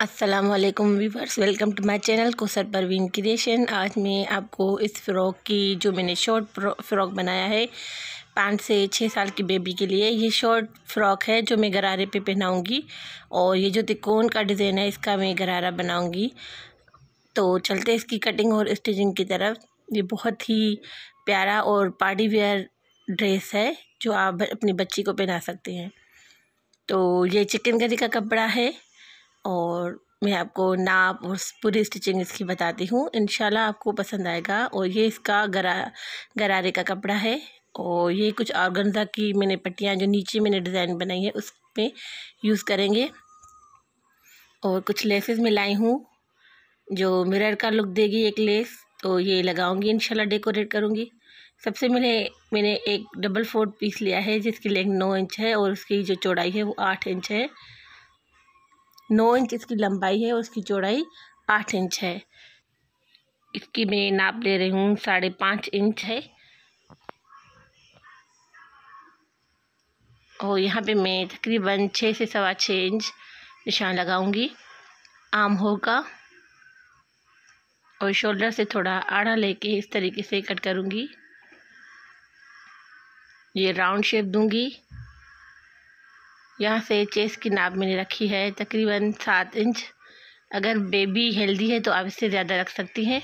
वालेकुम viewers welcome to my channel Kausar Parveen creation. आज मैं आपको इस फ़्रॉक की जो मैंने शॉर्ट फ़्रॉक बनाया है, पाँच से छः साल की बेबी के लिए, ये शॉर्ट फ्रॉक है जो मैं गरारे पे पहनाऊँगी और ये जो तिकोन का डिज़ाइन है, इसका मैं गरारा बनाऊँगी। तो चलते इसकी कटिंग और स्टिचिंग की तरफ़। ये बहुत ही प्यारा और पार्टी वेयर ड्रेस है, जो आप अपनी बच्ची को पहना सकते हैं। तो ये चिकन करी का कपड़ा है। और मैं आपको नाप और पूरी स्टिचिंग इसकी बताती हूँ। इन आपको पसंद आएगा। और ये इसका गरा, गरारे का कपड़ा है। और ये कुछ ऑर्गनजा की मैंने पट्टियाँ, जो नीचे मैंने डिज़ाइन बनाई है, उसमें यूज़ करेंगे। और कुछ लेसेस में लाई हूँ, जो मिरर का लुक देगी एक लेस। तो ये लगाऊँगी, इंशाल्लाह डेकोरेट करूँगी। सबसे मैंने मैंने एक डबल फोर्ड पीस लिया है, जिसकी लेंथ नौ इंच है और उसकी जो चौड़ाई है वो आठ इंच है। नौ इंच इसकी लंबाई है और उसकी चौड़ाई आठ इंच है। इसकी मैं नाप ले रही हूँ, साढ़े पाँच इंच है। और यहाँ पे मैं तकरीबन छः से सवा छः इंच निशान लगाऊँगी। आम होगा और शोल्डर से थोड़ा आड़ा लेके इस तरीके से कट करूँगी। ये राउंड शेप दूँगी। यहाँ से चेस्ट की नाप मैंने रखी है, तकरीबन सात इंच। अगर बेबी हेल्दी है तो आप इससे ज़्यादा रख सकती हैं।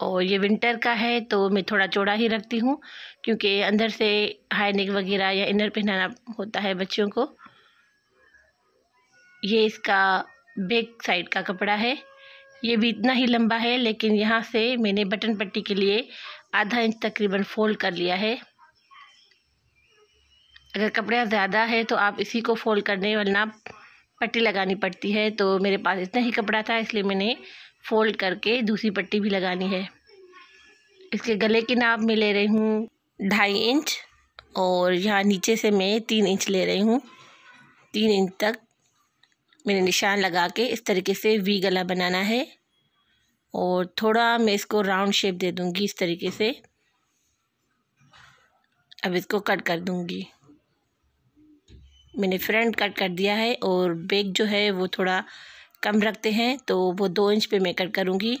और ये विंटर का है तो मैं थोड़ा चौड़ा ही रखती हूँ, क्योंकि अंदर से हाई नेक वगैरह या इनर पहनाना होता है बच्चों को। ये इसका बैक साइड का कपड़ा है। ये भी इतना ही लंबा है, लेकिन यहाँ से मैंने बटन पट्टी के लिए आधा इंच तकरीबन फोल्ड कर लिया है। अगर कपड़ा ज़्यादा है तो आप इसी को फोल्ड करने वरना पट्टी लगानी पड़ती है। तो मेरे पास इतना ही कपड़ा था, इसलिए मैंने फोल्ड करके दूसरी पट्टी भी लगानी है। इसके गले की नाप में ले रही हूँ ढाई इंच और यहाँ नीचे से मैं तीन इंच ले रही हूँ। तीन इंच तक मैंने निशान लगा के इस तरीके से वी गला बनाना है और थोड़ा मैं इसको राउंड शेप दे दूँगी इस तरीके से। अब इसको कट कर दूँगी। मैंने फ्रंट कट कर दिया है और बैक जो है वो थोड़ा कम रखते हैं तो वो दो इंच पे मैं कट करूँगी।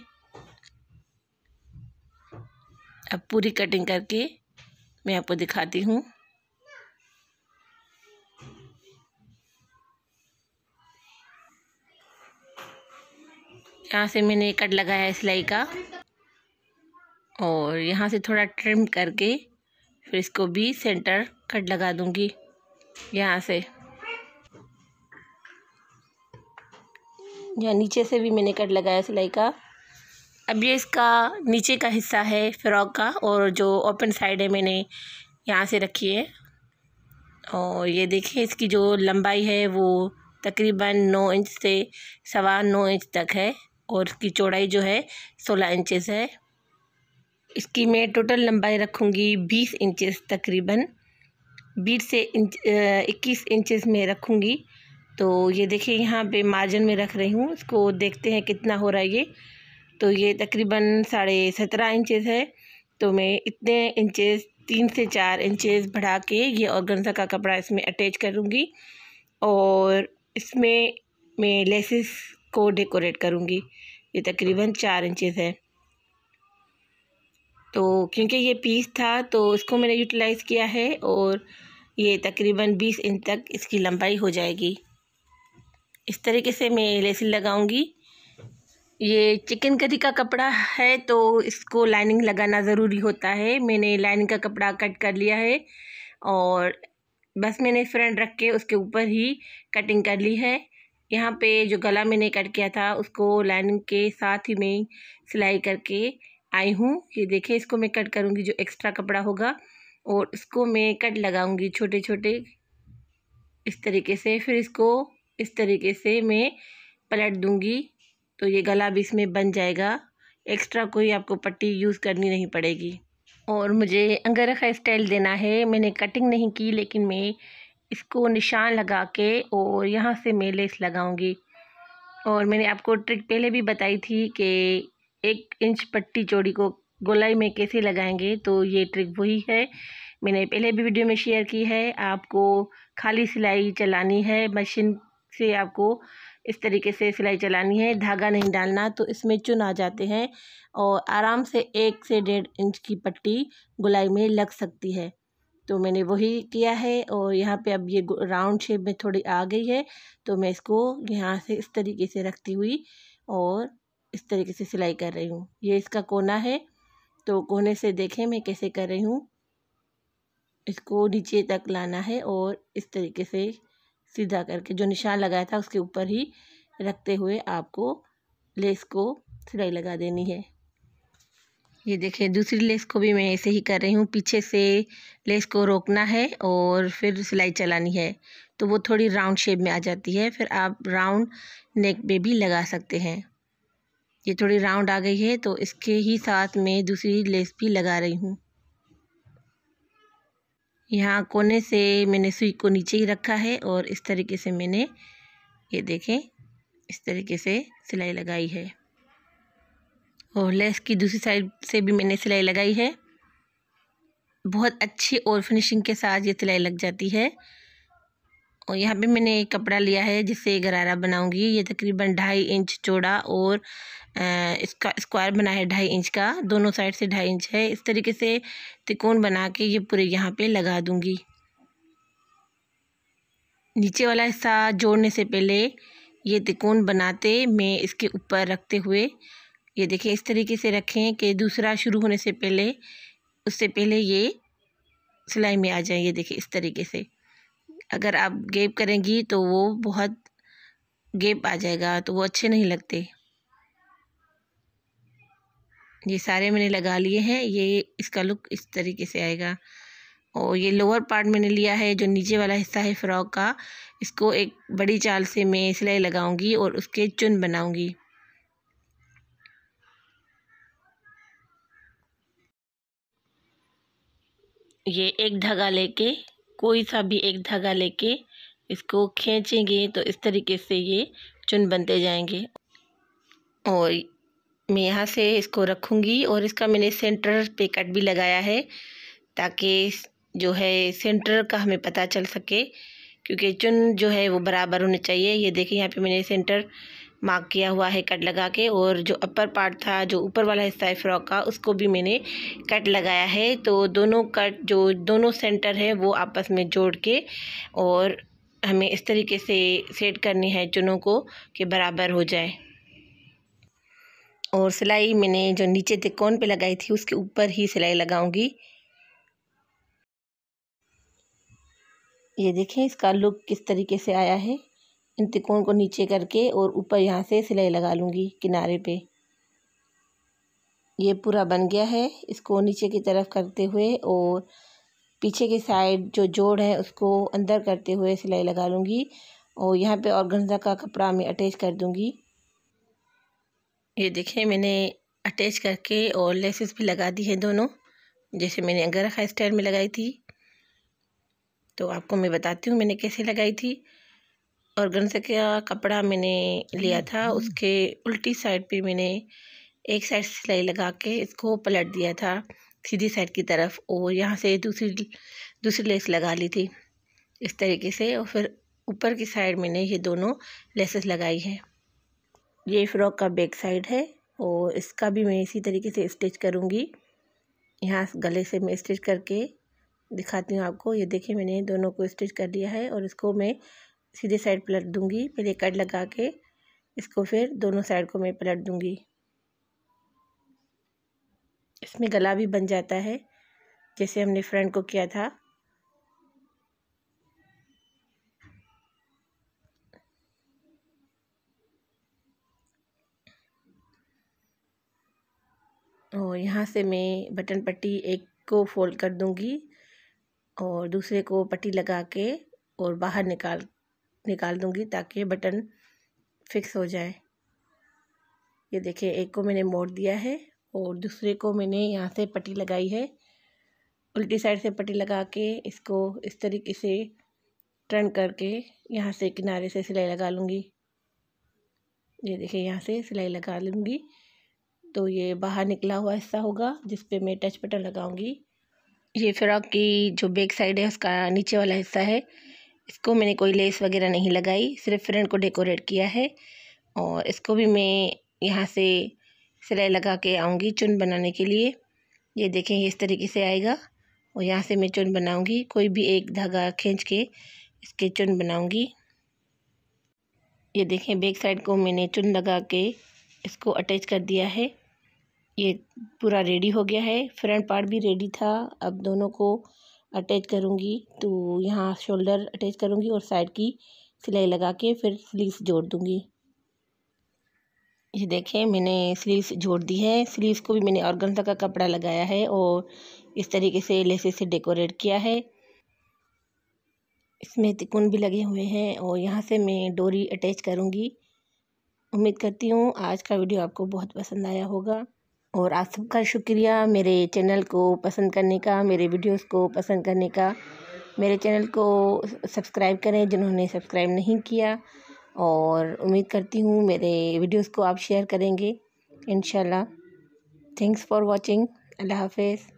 अब पूरी कटिंग करके मैं आपको दिखाती हूँ। यहाँ से मैंने कट लगाया है सिलाई का और यहाँ से थोड़ा ट्रिम करके फिर इसको भी सेंटर कट लगा दूँगी। यहाँ से। यहाँ नीचे से भी मैंने कट लगाया सिलाई का। अब ये इसका नीचे का हिस्सा है, फ्रॉक का, और जो ओपन साइड है मैंने यहाँ से रखी है। और ये देखिए इसकी जो लंबाई है वो तकरीबन नौ इंच से सवा नौ इंच तक है, और इसकी चौड़ाई जो है सोलह इंचेस है। इसकी मैं टोटल लंबाई रखूँगी बीस इंचेस तकरीबन। बीस से इंच इक्कीस इंचज़ में रखूँगी। तो ये देखिए, यहाँ पे मार्जिन में रख रही हूँ। इसको देखते हैं कितना हो रहा है ये। तो ये तकरीबन साढ़े सत्रह इंचज़ है। तो मैं इतने इंचज़ तीन से चार इंचज़ बढ़ा के ये ऑर्गनजा का कपड़ा इसमें अटैच करूँगी और इसमें मैं लेसिस को डेकोरेट करूँगी। ये तकरीबन चार इंचज़ है। तो क्योंकि ये पीस था तो इसको मैंने यूटिलाइज़ किया है और ये तकरीबन बीस इंच तक इसकी लंबाई हो जाएगी। इस तरीके से मैं लेसिल लगाऊँगी। ये चिकन करी का कपड़ा है तो इसको लाइनिंग लगाना ज़रूरी होता है। मैंने लाइनिंग का कपड़ा कट कर लिया है और बस मैंने फ्रंट रख के उसके ऊपर ही कटिंग कर ली है। यहाँ पे जो गला मैंने कट किया था उसको लाइनिंग के साथ ही मैं सिलाई करके आई हूँ। ये देखिए, इसको मैं कट करूँगी जो एक्स्ट्रा कपड़ा होगा। और इसको मैं कट लगाऊँगी छोटे छोटे इस तरीके से, फिर इसको इस तरीके से मैं पलट दूँगी। तो ये गला भी इसमें बन जाएगा। एक्स्ट्रा कोई आपको पट्टी यूज़ करनी नहीं पड़ेगी। और मुझे अंगरखा स्टाइल देना है। मैंने कटिंग नहीं की, लेकिन मैं इसको निशान लगा के और यहाँ से मैं लेस लगाऊँगी। और मैंने आपको ट्रिक पहले भी बताई थी कि एक इंच पट्टी चौड़ी को गोलाई में कैसे लगाएँगे तो ये ट्रिक वही है। मैंने पहले भी वीडियो में शेयर की है, आपको खाली सिलाई चलानी है मशीन से आपको इस तरीके से सिलाई चलानी है, धागा नहीं डालना तो इसमें चुन आ जाते हैं और आराम से एक से डेढ़ इंच की पट्टी गुलाई में लग सकती है। तो मैंने वही किया है और यहाँ पे अब ये राउंड शेप में थोड़ी आ गई है तो मैं इसको यहाँ से इस तरीके से रखती हुई और इस तरीके से सिलाई कर रही हूँ। ये इसका कोना है। तो कोने से देखें मैं कैसे कर रही हूँ? इसको नीचे तक लाना है और इस तरीके से सीधा करके जो निशान लगाया था उसके ऊपर ही रखते हुए आपको लेस को सिलाई लगा देनी है। ये देखिए, दूसरी लेस को भी मैं ऐसे ही कर रही हूँ। पीछे से लेस को रोकना है और फिर सिलाई चलानी है। तो वो थोड़ी राउंड शेप में आ जाती है। फिर आप राउंड नेक पे भी लगा सकते हैं। ये थोड़ी राउंड आ गई है तो इसके ही साथ में दूसरी लेस भी लगा रही हूँ। यहाँ कोने से मैंने सुई को नीचे ही रखा है और इस तरीके से मैंने ये देखें, इस तरीके से सिलाई लगाई है। और लेस की दूसरी साइड से भी मैंने सिलाई लगाई है। बहुत अच्छी और फिनिशिंग के साथ ये सिलाई लग जाती है। और यहाँ पे मैंने एक कपड़ा लिया है जिससे गरारा बनाऊँगी। ये तकरीबन ढाई इंच चौड़ा और इसका स्क्वायर बना है ढाई इंच का। दोनों साइड से ढाई इंच है। इस तरीके से तिकोन बना के ये पूरे यहाँ पे लगा दूँगी। नीचे वाला हिस्सा जोड़ने से पहले ये तिकोन बनाते मैं इसके ऊपर रखते हुए, ये देखें इस तरीके से रखें कि दूसरा शुरू होने से पहले, उससे पहले ये सिलाई में आ जाए। ये देखें इस तरीके से। अगर आप गेप करेंगी तो वो बहुत गेप आ जाएगा तो वो अच्छे नहीं लगते। ये सारे मैंने लगा लिए हैं, ये इसका लुक इस तरीके से आएगा। और ये लोअर पार्ट मैंने लिया है, जो नीचे वाला हिस्सा है फ्रॉक का, इसको एक बड़ी चाल से मैं सिलाई लगाऊँगी और उसके चुन बनाऊँगी। ये एक धागा लेके कोई सा भी एक धागा लेके इसको खींचेंगे तो इस तरीके से ये चुन बनते जाएँगे। और मैं यहाँ से इसको रखूँगी और इसका मैंने सेंटर पे कट भी लगाया है ताकि जो है सेंटर का हमें पता चल सके, क्योंकि चुन जो है वो बराबर होने चाहिए। ये देखिए यहाँ पे मैंने सेंटर मार्क किया हुआ है कट लगा के और जो अपर पार्ट था, जो ऊपर वाला हिस्सा है फ्रॉक का, उसको भी मैंने कट लगाया है। तो दोनों कट जो दोनों सेंटर है, वो आपस में जोड़ के और हमें इस तरीके से सेट करनी है चुनों को कि बराबर हो जाए। और सिलाई मैंने जो नीचे तिकोन पे लगाई थी, उसके ऊपर ही सिलाई लगाऊँगी। ये देखें इसका लुक किस तरीके से आया है। इन तिकोन को नीचे करके और ऊपर यहाँ से सिलाई लगा लूँगी किनारे पे। ये पूरा बन गया है। इसको नीचे की तरफ़ करते हुए और पीछे की साइड जो जोड़ है उसको अंदर करते हुए सिलाई लगा लूँगी और यहाँ पे और गंजा का कपड़ा मैं अटैच कर दूँगी। ये देखें मैंने अटैच करके और लेसेस भी लगा दी है दोनों। जैसे मैंने अंगरखा स्टाइल में लगाई थी। तो आपको मैं बताती हूँ मैंने कैसे लगाई थी। और गंजा का कपड़ा मैंने लिया था उसके उल्टी साइड पे मैंने एक साइड सिलाई लगा के इसको पलट दिया था सीधी साइड की तरफ़ और यहाँ से दूसरी दूसरी लेस लगा ली थी इस तरीके से और फिर ऊपर की साइड मैंने ये दोनों लेसेस लगाई है। ये फ़्रॉक का बैक साइड है और इसका भी मैं इसी तरीके से स्टिच करूँगी। यहाँ गले से मैं स्टिच करके दिखाती हूँ आपको ये देखिए मैंने दोनों को स्टिच कर लिया है और इसको मैं सीधे साइड पलट दूँगी पहले कट लगा के इसको फिर दोनों साइड को मैं पलट दूँगी। इसमें गला भी बन जाता है, जैसे हमने फ्रंट को किया था। और यहाँ से मैं बटन पट्टी एक को फोल्ड कर दूँगी और दूसरे को पट्टी लगा के और बाहर निकाल निकाल दूँगी ताकि बटन फिक्स हो जाए। ये देखिए, एक को मैंने मोड़ दिया है और दूसरे को मैंने यहाँ से पट्टी लगाई है। उल्टी साइड से पट्टी लगा के इसको इस तरीके से टर्न करके यहाँ से किनारे से सिलाई लगा लूँगी। ये देखिए, यहाँ से सिलाई लगा लूँगी। तो ये बाहर निकला हुआ हिस्सा होगा जिस पे मैं टच बटन लगाऊँगी। ये फ्रॉक की जो बैक साइड है, उसका नीचे वाला हिस्सा है। इसको मैंने कोई लेस वगैरह नहीं लगाई, सिर्फ़ फ्रंट को डेकोरेट किया है। और इसको भी मैं यहाँ से सिलाई लगा के आऊँगी चुन बनाने के लिए। ये देखें इस तरीके से आएगा। और यहाँ से मैं चुन बनाऊँगी, कोई भी एक धागा खींच के इसके चुन बनाऊँगी। ये देखें, बैक साइड को मैंने चुन लगा के इसको अटैच कर दिया है। ये पूरा रेडी हो गया है। फ्रंट पार्ट भी रेडी था। अब दोनों को अटैच करूँगी तो यहाँ शोल्डर अटैच करूँगी और साइड की सिलाई लगा के फिर स्लीव्स जोड़ दूँगी। ये देखें, मैंने स्लीव्स जोड़ दी है। स्लीव्स को भी मैंने ऑर्गन्जा का कपड़ा लगाया है और इस तरीके से लेसे से डेकोरेट किया है। इसमें तिकुन भी लगे हुए हैं और यहाँ से मैं डोरी अटैच करूँगी। उम्मीद करती हूँ आज का वीडियो आपको बहुत पसंद आया होगा। और आप सबका शुक्रिया मेरे चैनल को पसंद करने का, मेरे वीडियोस को पसंद करने का। मेरे चैनल को सब्सक्राइब करें जिन्होंने सब्सक्राइब नहीं किया और उम्मीद करती हूँ मेरे वीडियोस को आप शेयर करेंगे। इन थैंक्स फॉर वॉचिंग। अल्लाह हाफिज़।